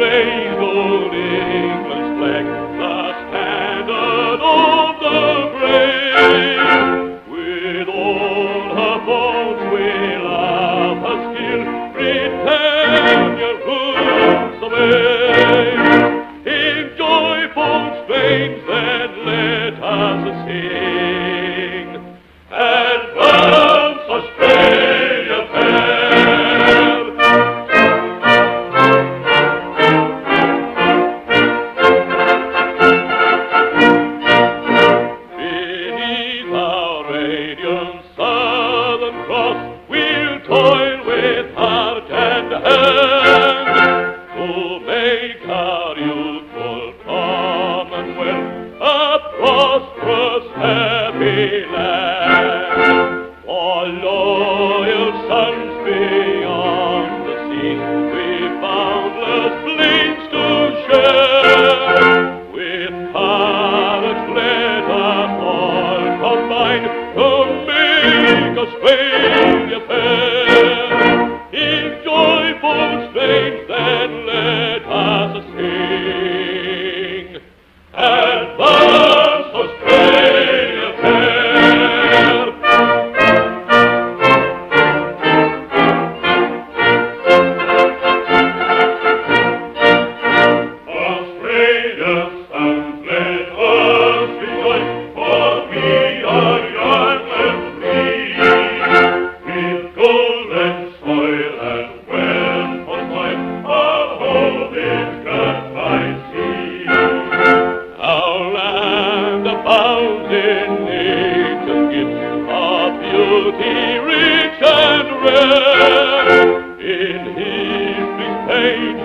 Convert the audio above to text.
raise old England's flag. Southern cross, we'll toil with heart and hand to make our youthful commonwealth a prosperous, happy land. For loyal sons beyond the seas, we boundless to share. With all abounds in gifts of beauty rich and rare. In let every state